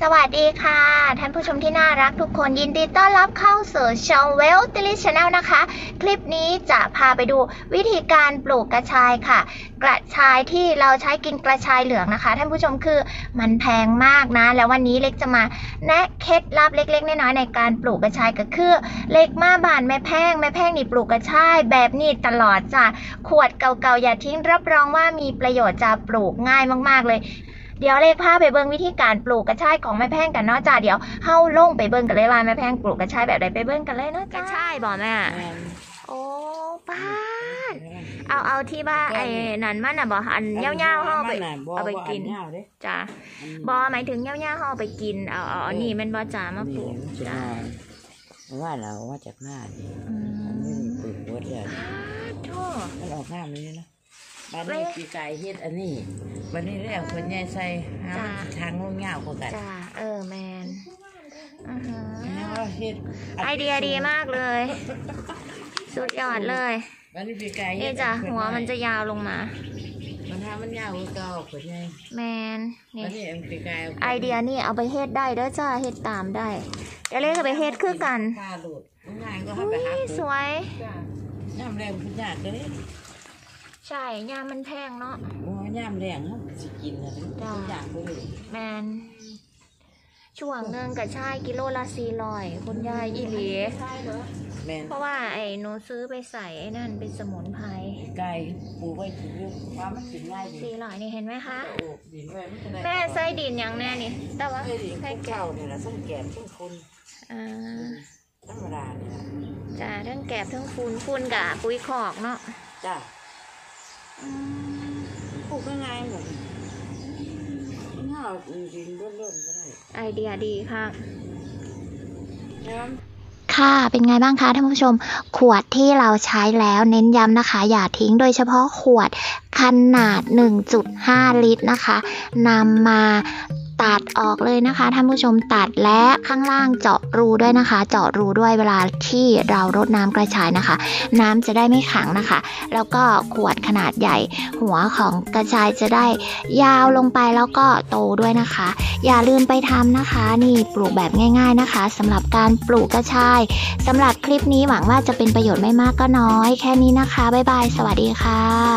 สวัสดีค่ะ ท่านผู้ชมที่น่ารักทุกคนยินดีต้อนรับเข้าสู่ช่องเวลติลิ channel นะคะ คลิปนี้จะพาไปดูวิธีการปลูกกระชายค่ะ กระชายที่เราใช้กินกระชายเหลืองนะคะ ท่านผู้ชมคือมันแพงมากนะ แล้ววันนี้เล็กจะมาแนะเคล็ดลับเล็กๆน้อยๆในการปลูกกระชายก็คือ เล็กมาบ้านแม่แพงแม่แพงนี่ปลูกกระชายแบบนี้ตลอดจ้ะขวดเก่าๆอย่าทิ้งรับรองว่ามีประโยชน์จะปลูกง่ายมากๆเลย เดี๋ยวเลขพาไปเบิ่งวิธีการปลูกกระชายของแม่แพงกันเนาะจ้าเดี๋ยวเฮาลงไปเบิ่งกันเลยว่าแม่แพงปลูกกระชายแบบใดไปเบิ่งกันเลยเนาะกระชายบ่แม่แม่นโอ้ป้าดเอาเอาที่ว่าไอ้นั่นมันน่ะบ่อันยาวๆเฮาไปมันน่ะบ่เอาไปบ่กินอัยาวเด้จ้าอันบ่หมายถึงยาวๆเฮาเอาไปกินเอาเอาอันนี้แม่นบ่จ้ามาปลูกนี่จ้ามันว่าเราว่าจากหน้าดิอือันนี้มปลูกหมดเลยโธ่มันออกหน้ามันนี่นะ บ้านเว้นี้ยปีกายเฮ็ดอันนี้วันนี้แล้วคนใหญ่ใส่หาจ้ะทางงงเงาวกว่ากันจ้าเออแมนอือหือันนี้อว่าเฮ็ดไอเดียดีมากเลย สุดยอดเลยวันนี้ปีกายนี่จ้ะหัวมันจะยาวลงมา มันทำมันยาวกว่าเก่าคนใหญ่แมนนี่ วันนี้อันปีกายไอเดียนี่เอาไปเฮ็ดได้เด้อจ้าเฮ็ดตามได้ เดี๋ยวเล่ก็ไปเฮ็ดคือกันผ้าหลุดง่ายก็ให้อุ้ไปหายสวยย่ำแรงพุ่ยากเลย ใช่ยามันแพงเนาะโอ้ย่ำแรงเขาสิกินนะจ้ะอยากเลยแมนช่วงหนึงกับชายกิโลละสี่ร้อยคุณยายอีหลีแม่นเพราะว่าไอ้หนูซื้อไปใส่ไอ้นั่นเป็นสมุนไพรไก่ปลูกไว้กินอยู่ว่ามันกินง่ายดีสี่ร้อยนี่เห็นไหมคะโอ้ดินไว้มันจะได้แม่ใส่ดินอย่างแน่นี่ แต่ว่าไอ้ดินให้ให้แกะเก่าเนี่ยละส้มแกมส้มคุณอ่าธรรมดาเนี่ยล่ะจ้าทั้งแกบทั้งฟูนฟูนกับปุ๋ยขอกเนาะจ้ะ ปลูกง่ายๆหมดง่ายดินร่นๆก็ได้ไอเดียดีค่ะแล้วค่ะ เป็นไงบ้างคะท่านผู้ชม ขวดที่เราใช้แล้วเน้นย้ำนะคะ อย่าทิ้งโดยเฉพาะขวดขนาด 1.5 ลิตรนะคะนำมา ตัดออกเลยนะคะท่านผู้ชมตัดและข้างล่างเจาะรูด้วยนะคะ เจาะรูด้วยเวลาที่เรารดน้ำกระชายนะคะ น้ำจะได้ไม่ขังนะคะ แล้วก็ขวดขนาดใหญ่ หัวของกระชายจะได้ยาวลงไปแล้วก็โตด้วยนะคะ อย่าลืมไปทำนะคะ นี่ปลูกแบบง่าย ๆนะคะสำหรับการปลูกกระชายสำหรับคลิปนี้หวังว่าจะเป็นประโยชน์ไม่มากก็น้อย แค่นี้นะคะบ๊ายบาย สวัสดีค่ะ